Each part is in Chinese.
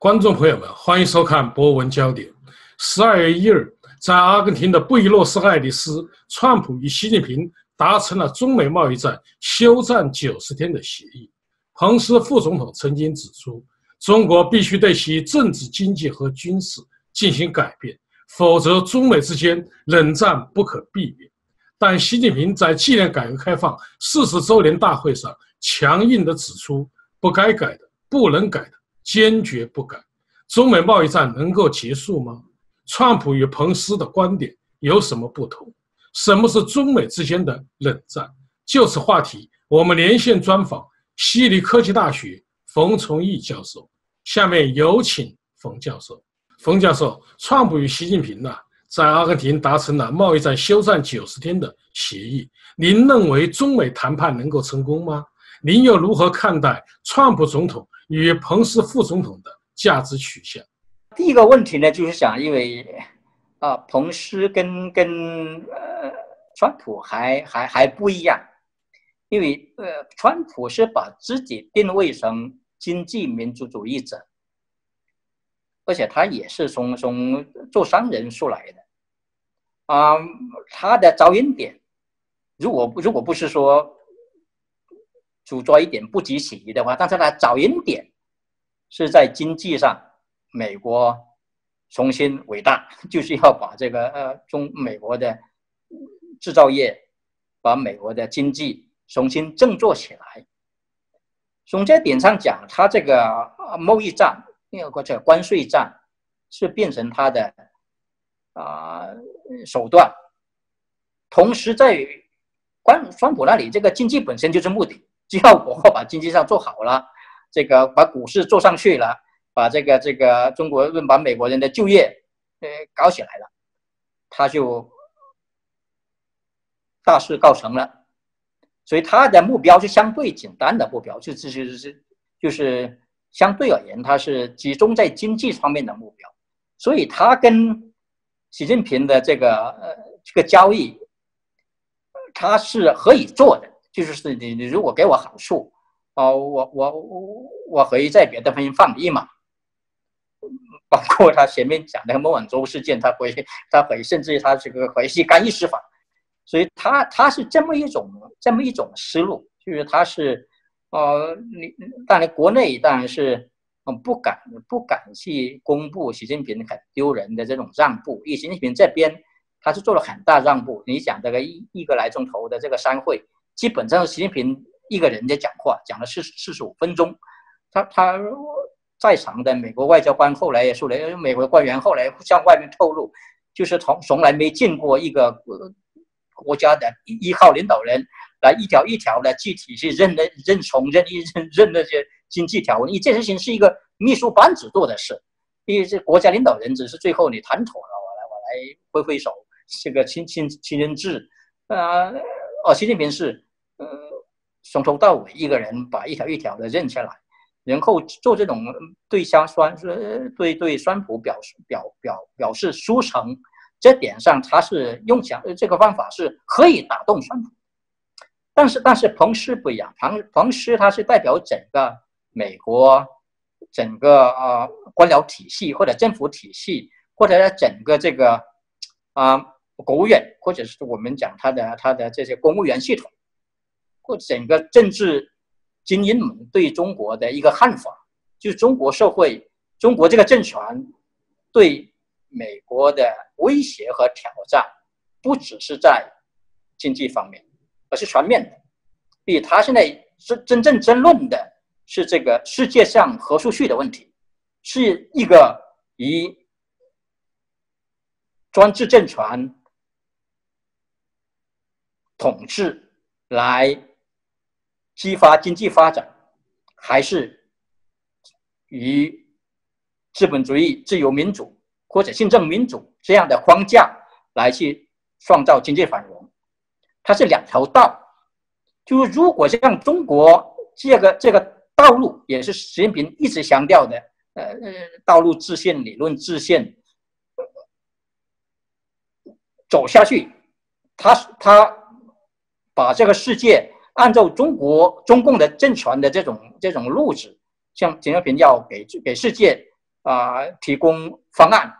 观众朋友们，欢迎收看博文焦点。十二月一日，在阿根廷的布宜诺斯艾利斯，川普与习近平达成了中美贸易战休战九十天的协议。彭斯副总统曾经指出，中国必须对其政治、经济和军事进行改变，否则中美之间冷战不可避免。但习近平在纪念改革开放四十周年大会上强硬地指出，不该改的，不能改的。坚决不改，中美贸易战能够结束吗？川普与彭斯的观点有什么不同？什么是中美之间的冷战？就此话题，我们连线专访悉尼科技大学冯崇义教授。下面有请冯教授。冯教授，川普与习近平呢，在阿根廷达成了贸易战休战九十天的协议。您认为中美谈判能够成功吗？您又如何看待川普总统？与彭斯副总统的价值取向。第一个问题呢，就是想，因为啊，彭斯跟跟呃，川普还还还不一样，因为呃，川普是把自己定位成经济民主主义者，而且他也是从从做商人出来的，啊，他的着眼点，如果如果不是说。主抓一点不及其宜的话，但是它早引点是在经济上，美国重新伟大，就是要把这个呃中美国的制造业，把美国的经济重新振作起来。从这点上讲，它这个贸易战，或者关税战，是变成它的啊手段。同时，在关川普那里，这个经济本身就是目的。只要我把经济上做好了，这个把股市做上去了，把这个这个中国人把美国人的就业呃搞起来了，他就大事告成了。所以他的目标是相对简单的目标，就是就是就是相对而言，他是集中在经济方面的目标。所以他跟习近平的这个呃这个交易，他是可以做的。就是是你，你如果给我好处，哦，我我我我可以在别的方面放你一马，包括他前面讲的孟晚舟事件，他回他回，甚至于他这个回去干预司法，所以他他是这么一种这么一种思路，就是他是，呃，你当然国内当然是嗯不敢不敢去公布习近平很丢人的这种让步，因为习近平这边他是做了很大让步，你讲这个一一个来钟头的这个山会。基本上，习近平一个人在讲话，讲了四四十五分钟。他他在场的美国外交官后来也说了，美国官员后来向外面透露，就是从从来没见过一个国家的一号领导人来一条一条的具体去认的认从认一认认那些经济条文，你这事情是一个秘书班子做的事，因为这国家领导人只是最后你谈妥了，我来我来挥挥手，这个亲亲亲人制，啊哦，习近平是。呃，从头到尾一个人把一条一条的认下来，然后做这种对香酸是对对酸普表示表表表示输诚，这点上他是用讲这个方法是可以打动酸普，但是但是彭斯不一样，彭彭斯他是代表整个美国整个啊官僚体系或者政府体系，或者整个这个啊国务院，或者是我们讲他的他的这些公务员系统。或整个政治精英们对中国的一个看法，就是中国社会、中国这个政权对美国的威胁和挑战，不只是在经济方面，而是全面的。比他现在是真正争论的是这个世界上核数据的问题，是一个以专制政权统治来。激发经济发展，还是以资本主义、自由民主或者宪政民主这样的框架来去创造经济繁荣？它是两条道。就是如果像中国这个这个道路，也是习近平一直强调的，呃呃，道路自信、理论自信走下去，他他把这个世界。按照中国中共的政权的这种这种路子，像习近平要给给世界啊提供方案。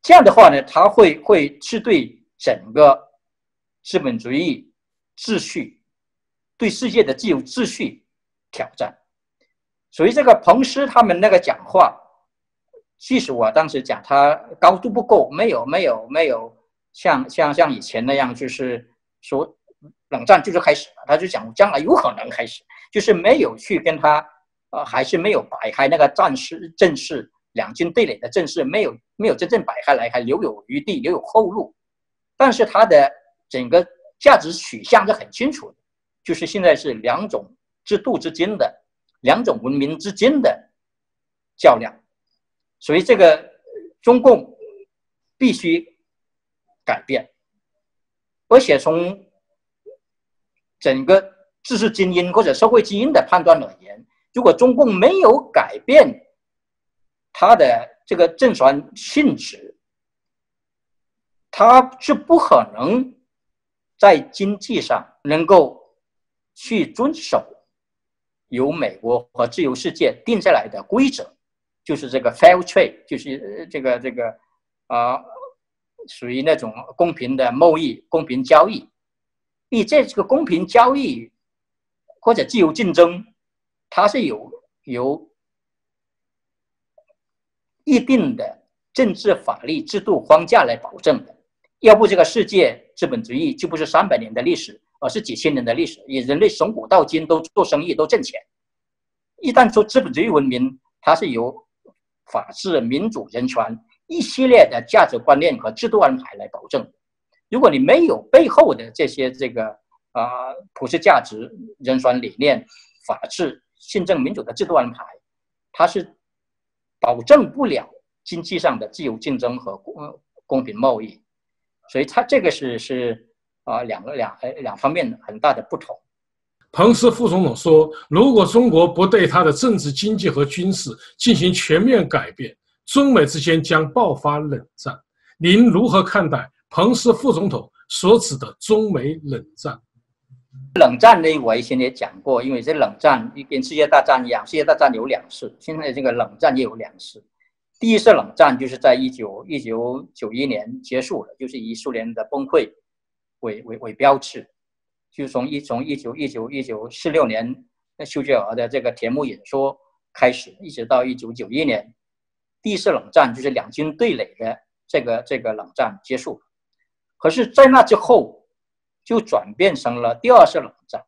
这样的话呢，他会会是对整个资本主义秩序、对世界的自由秩序挑战。所以这个彭斯他们那个讲话，即使我当时讲他高度不够，没有没有没有像像像以前那样，就是说冷战就是开始了，他就讲将来有可能开始，就是没有去跟他呃还是没有摆开那个战事阵势。两军对垒的阵势没有没有真正摆开来，还留有余地，留有后路。但是它的整个价值取向是很清楚的，就是现在是两种制度之间的、两种文明之间的较量。所以这个中共必须改变，而且从整个知识精英或者社会精英的判断而言，如果中共没有改变，它的这个政权性质，它是不可能在经济上能够去遵守由美国和自由世界定下来的规则，就是这个 fair trade，就是这个这个啊，属于那种公平的贸易、公平交易。你这这个公平交易或者自由竞争，它是有有。一定的政治法律制度框架来保证的，要不这个世界资本主义就不是三百年的历史，而是几千年的历史。以人类从古到今都做生意都挣钱。一旦说资本主义文明，它是由法治、民主、人权一系列的价值观念和制度安排来保证。如果你没有背后的这些这个啊普世价值、人权理念、法治、宪政、民主的制度安排，它是。保证不了经济上的自由竞争和公公平贸易，所以它这个是是啊两个两两方面很大的不同。彭斯副总统说：“如果中国不对它的政治、经济和军事进行全面改变，中美之间将爆发冷战。”您如何看待彭斯副总统所指的中美冷战？冷战呢，我以前也讲过，因为这冷战跟世界大战一样，世界大战有两次，现在这个冷战也有两次。第一次冷战就是在一九一九九一年结束了，就是以苏联的崩溃为为为标志，就从一从一九一九一九四六年丘吉尔的这个铁幕演说开始，一直到一九九一年，第一次冷战就是两军对垒的这个这个冷战结束。可是，在那之后。就转变成了第二次冷战，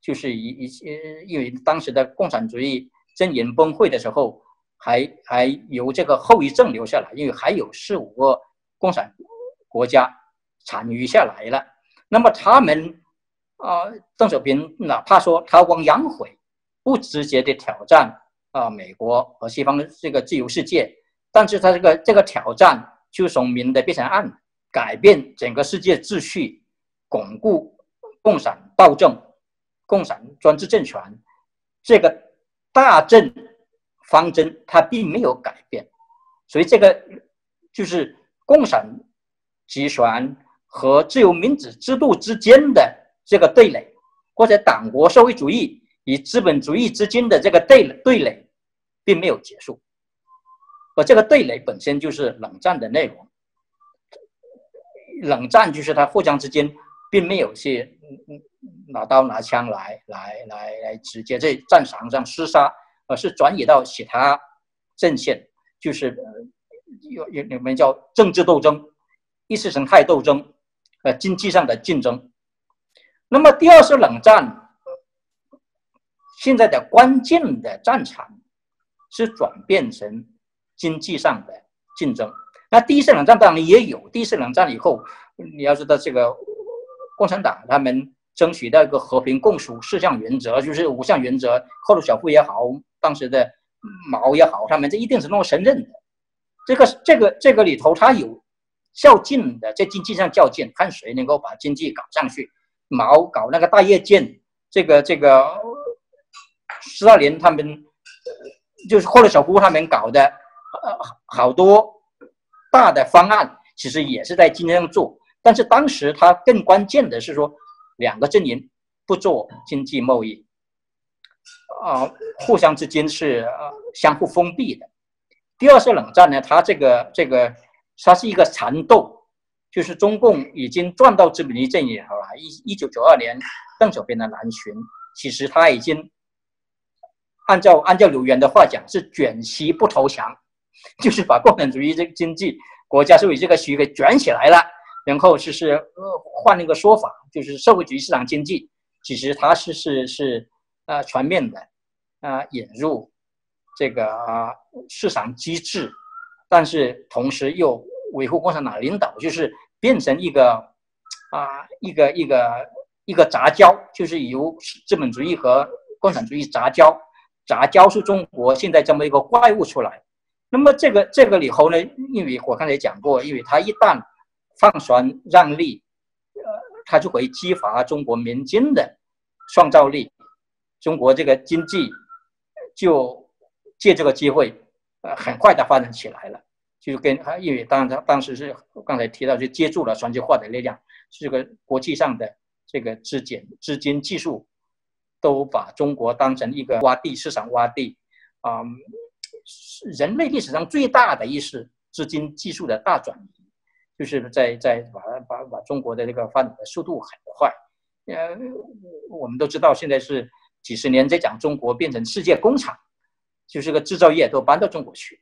就是一一些因为当时的共产主义阵营崩溃的时候，还还由这个后遗症留下来，因为还有四五个共产国家残余下来了。那么他们啊，邓小平哪怕说韬光养晦，不直接的挑战啊美国和西方这个自由世界，但是他这个这个挑战就从明的变成暗，改变整个世界秩序。巩固共产暴政、共产专制政权这个大政方针，它并没有改变，所以这个就是共产集权和自由民主制度之间的这个对垒，或者党国社会主义与资本主义之间的这个对对垒，并没有结束，而这个对垒本身就是冷战的内容。冷战就是它互相之间。并没有去拿刀拿枪来来来来直接在战场上厮杀，而是转移到其他阵线，就是有有你们叫政治斗争、意识形态斗争、呃经济上的竞争。那么第二次冷战现在的关键的战场是转变成经济上的竞争。那第一次冷战当然也有，第一次冷战以后，你要知道这个。共产党他们争取到一个和平共处四项原则，就是五项原则。赫鲁晓夫也好，当时的毛也好，他们这一定是那么承认的。这个这个这个里头，他有较劲的，在经济上较劲，看谁能够把经济搞上去。毛搞那个大跃进，这个这个斯大林他们就是赫鲁晓夫他们搞的，呃，好多大的方案，其实也是在今天做。但是当时他更关键的是说，两个阵营不做经济贸易，啊，互相之间是呃相互封闭的，第二次冷战呢，它这个这个它是一个缠斗，就是中共已经转到资本主义阵营了。一一九九二年邓小平的南巡，其实他已经按照按照刘源的话讲是卷席不投降，就是把共产主义这个经济国家社会这个席给卷起来了。然后就是呃换了一个说法，就是社会主义市场经济，其实它是是是呃全面的啊引入这个市场机制，但是同时又维护共产党领导，就是变成一个啊一个一个一个杂交，就是由资本主义和共产主义杂交，杂交出中国现在这么一个怪物出来。那么这个这个里头呢，因为我刚才讲过，因为它一旦放权让利，呃，它就会激发中国民间的创造力，中国这个经济就借这个机会，呃，很快的发展起来了。就跟因为当然当时是刚才提到，就借助了全球化的力量，这个国际上的这个资金、资金、技术，都把中国当成一个洼地市场洼地，啊，是人类历史上最大的一次资金技术的大转移。就是在在把把把中国的这个发展的速度很快，呃，我们都知道现在是几十年在讲中国变成世界工厂，就是个制造业都搬到中国去，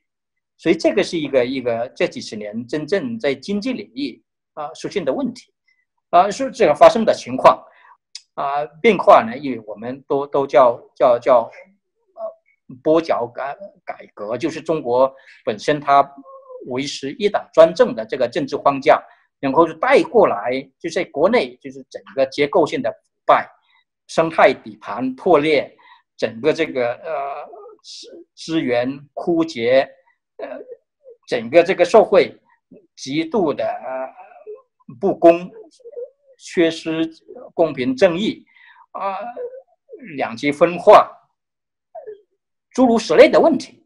所以这个是一个一个这几十年真正在经济领域啊出现的问题，啊是这个发生的情况，啊变化呢，因为我们都都叫叫叫呃跛脚改改革，就是中国本身它。维持一党专政的这个政治框架，然后就带过来，就在国内就是整个结构性的腐败、生态底盘破裂，整个这个呃资资源枯竭，呃，整个这个社会极度的不公，缺失公平正义，啊，两极分化，诸如此类的问题。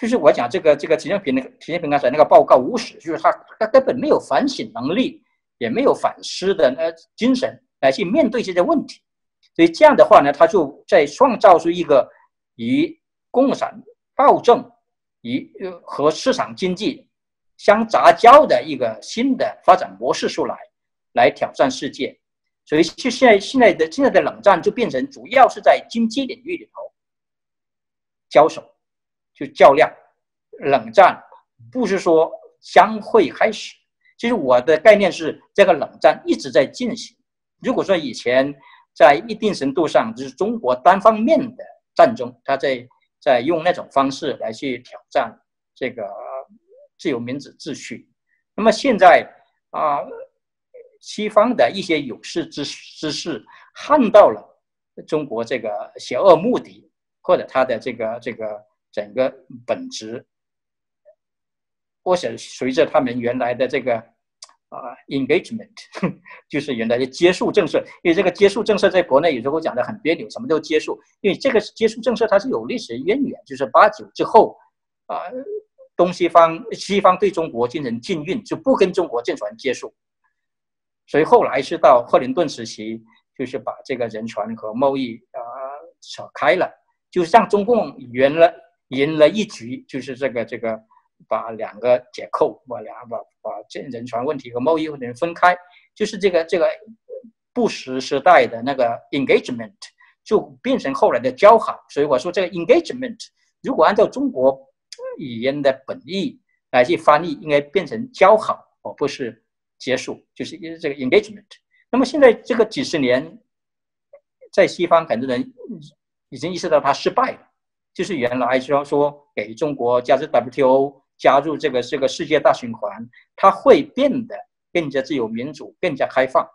就是我讲这个这个习近平那个习近平刚才那个报告无耻，就是他他根本没有反省能力，也没有反思的呃精神来去面对这些问题，所以这样的话呢，他就在创造出一个以共产暴政与和市场经济相杂交的一个新的发展模式出来，来挑战世界。所以现现在现在的现在的冷战就变成主要是在经济领域里头交手。就较量，冷战不是说将会开始。其实我的概念是，这个冷战一直在进行。如果说以前在一定程度上就是中国单方面的战争，他在在用那种方式来去挑战这个自由民主秩序，那么现在啊，西方的一些有识之之士看到了中国这个邪恶目的，或者他的这个这个。整个本质，我想随着他们原来的这个啊 engagement，就是原来的接触政策，因为这个接触政策在国内有时候讲的很别扭，什么都接触，因为这个接触政策它是有历史渊源，就是八九之后啊，东西方西方对中国进行禁运，就不跟中国正常接触，所以后来是到克林顿时期，就是把这个人权和贸易啊扯开了，就是让中共赢了。赢了一局，就是这个这个，把两个解扣，把两把把这人权问题和贸易问题分开，就是这个这个布什时代的那个 engagement 就变成后来的交好。所以我说这个 engagement 如果按照中国语言的本意来去翻译，应该变成交好，而不是结束，就是因为这个 engagement。那么现在这个几十年，在西方很多人已经意识到它失败了。就是原来说说给中国加入 WTO，加入这个这个世界大循环，它会变得更加自由民主、更加开放。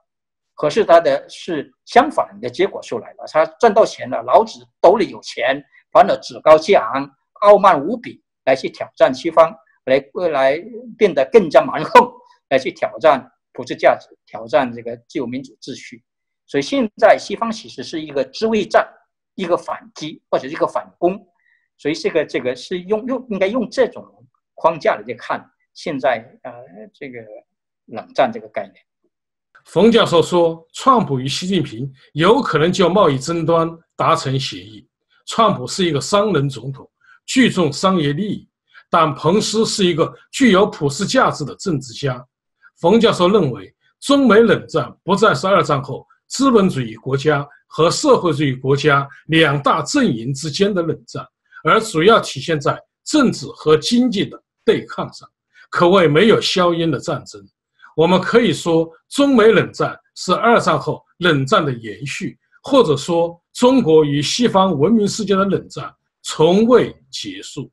可是它的是相反的结果出来了，他赚到钱了，老子兜里有钱，反而趾高气昂、傲慢无比，来去挑战西方，来未来变得更加蛮横，来去挑战普世价值，挑战这个自由民主秩序。所以现在西方其实是一个自卫战。一个反击或者一个反攻，所以这个这个是用用应该用这种框架来看现在呃这个冷战这个概念。冯教授说，川普与习近平有可能就贸易争端达成协议。川普是一个商人总统，注重商业利益，但彭斯是一个具有普世价值的政治家。冯教授认为，中美冷战不再是二战后资本主义国家和社会主义国家两大阵营之间的冷战，而主要体现在政治和经济的对抗上，可谓没有硝烟的战争。我们可以说，中美冷战是二战后冷战的延续，或者说，中国与西方文明世界的冷战从未结束。